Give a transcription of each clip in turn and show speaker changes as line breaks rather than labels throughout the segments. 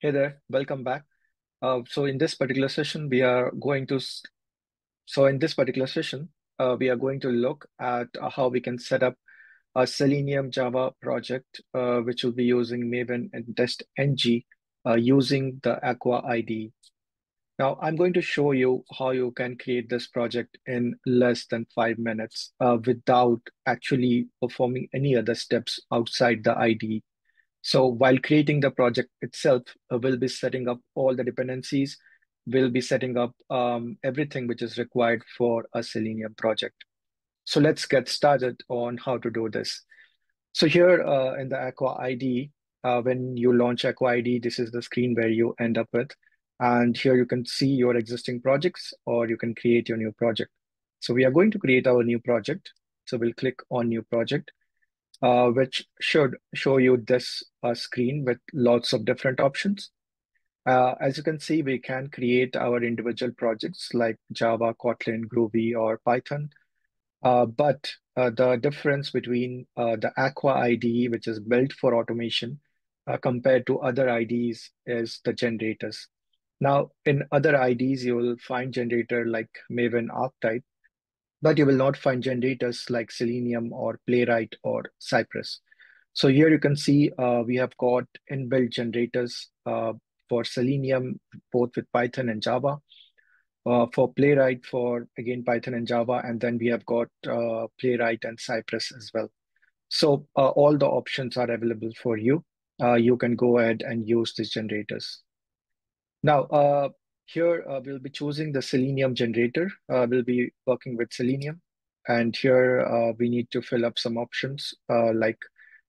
Hey there, welcome back. Uh, so in this particular session, we are going to, so in this particular session, uh, we are going to look at uh, how we can set up a Selenium Java project, uh, which will be using Maven and TestNG uh, using the Aqua IDE. Now, I'm going to show you how you can create this project in less than five minutes uh, without actually performing any other steps outside the IDE. So while creating the project itself, uh, we'll be setting up all the dependencies. We'll be setting up um, everything which is required for a Selenium project. So let's get started on how to do this. So here uh, in the Aqua ID, uh, when you launch Aqua ID, this is the screen where you end up with. And here you can see your existing projects or you can create your new project. So we are going to create our new project. So we'll click on new project which should show you this uh, screen with lots of different options. Uh, as you can see, we can create our individual projects like Java, Kotlin, Groovy, or Python. Uh, but uh, the difference between uh, the Aqua IDE, which is built for automation, compared to other IDEs is the generators. Now, in other IDs, you will find generator like Maven Archetype, but you will not find generators like Selenium or Playwright or Cypress. So here you can see uh, we have got inbuilt generators uh, for Selenium, both with Python and Java. Uh, for Playwright for, again, Python and Java. And then we have got uh, Playwright and Cypress as well. So uh, all the options are available for you. Uh, you can go ahead and use these generators. Now, here uh, we'll be choosing the Selenium generator. Uh, we'll be working with Selenium. And here uh, we need to fill up some options uh, like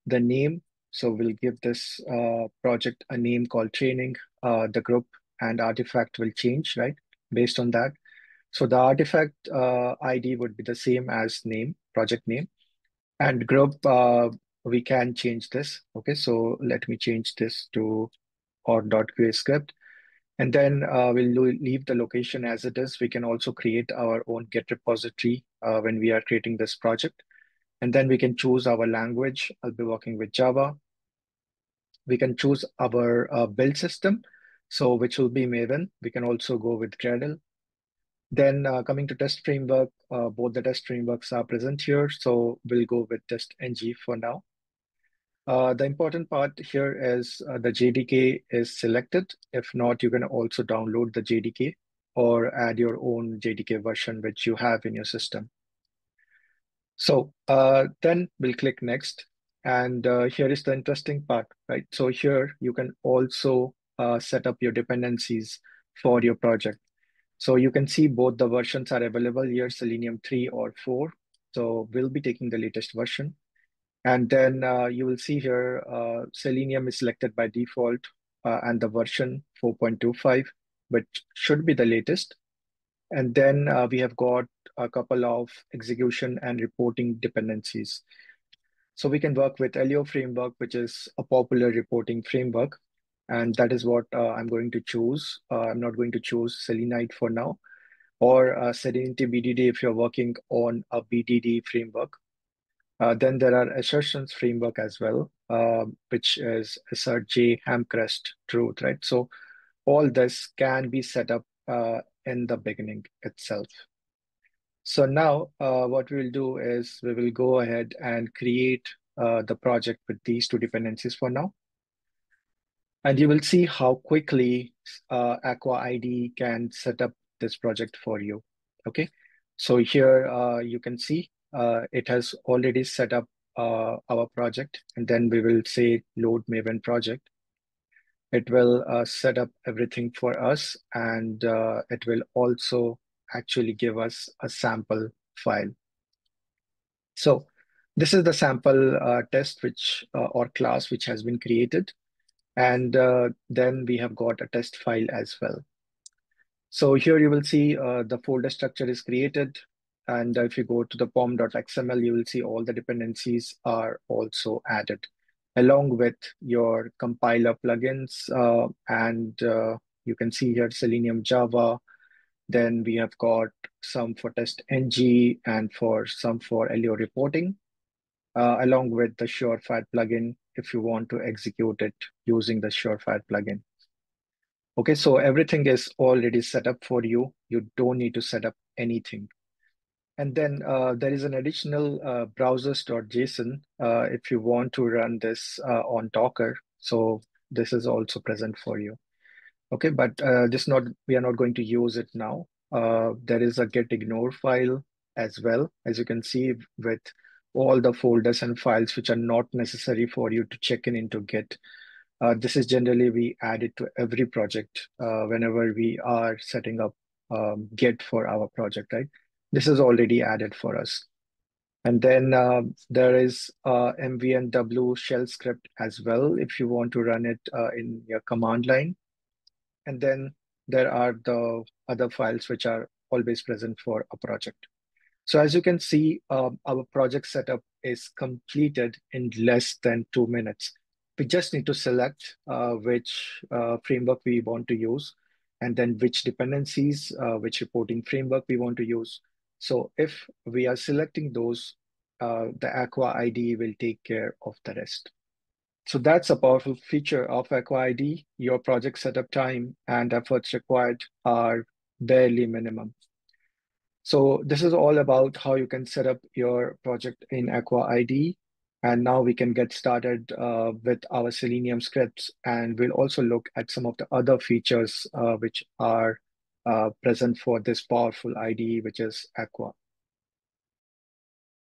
the name. So we'll give this uh, project a name called training. Uh, the group and artifact will change, right? Based on that. So the artifact ID would be the same as name, project name. And group, we can change this. Okay, so let me change this to or.qa script. And then uh, we'll leave the location as it is. We can also create our own Git repository uh, when we are creating this project. And then we can choose our language. I'll be working with Java. We can choose our uh, build system, so which will be Maven. We can also go with Gradle. Then uh, coming to test framework, uh, both the test frameworks are present here. So we'll go with TestNG for now. Uh, the important part here is uh, the JDK is selected. If not, you can also download the JDK or add your own JDK version which you have in your system. So uh, then we'll click next. And uh, here is the interesting part, right? So here you can also uh, set up your dependencies for your project. So you can see both the versions are available here, Selenium 3 or 4. So we'll be taking the latest version. And then uh, you will see here, uh, Selenium is selected by default uh, and the version 4.25, which should be the latest. And then we have got a couple of execution and reporting dependencies. So we can work with Allure framework, which is a popular reporting framework. And that is what uh, I'm going to choose. Uh, I'm not going to choose Selenide for now or uh, Serenity BDD if you're working on a BDD framework. Uh, then there are assertions framework as well, uh, which is AssertJ Hamcrest truth, right? So all this can be set up uh, in the beginning itself. So now uh, what we'll do is we will go ahead and create uh, the project with these two dependencies for now. And you will see how quickly uh, Aqua ID can set up this project for you. Okay, so here you can see it has already set up uh, our project and then we will say load Maven project. It will uh, set up everything for us and uh, it will also actually give us a sample file. So this is the sample uh, test which uh, or class which has been created. And then we have got a test file as well. So here you will see the folder structure is created. And if you go to the pom.xml, you will see all the dependencies are also added along with your compiler plugins. Uh, and uh, you can see here Selenium Java. Then we have got some for TestNG and for some for Allure reporting, uh, along with the Surefire plugin if you want to execute it using the Surefire plugin. Okay, so everything is already set up for you. You don't need to set up anything. And then uh, there is an additional uh, browsers.json uh, if you want to run this uh, on Docker. So this is also present for you. Okay, but uh, this not we are not going to use it now. Uh, there is a gitignore file as well, as you can see with all the folders and files which are not necessary for you to check in into Git. Uh, this is generally we add it to every project uh, whenever we are setting up um, Git for our project, right? This is already added for us. And then uh, there is uh, mvnw shell script as well if you want to run it uh, in your command line. And then there are the other files which are always present for a project. So as you can see, um, our project setup is completed in less than two minutes. We just need to select uh, which uh, framework we want to use and then which dependencies, uh, which reporting framework we want to use. So if we are selecting those, uh, the Aqua ID will take care of the rest. So that's a powerful feature of Aqua ID. Your project setup time and efforts required are barely minimum. So this is all about how you can set up your project in Aqua ID. And now we can get started uh, with our Selenium scripts. And we'll also look at some of the other features uh, which are Uh, present for this powerful IDE, which is Aqua.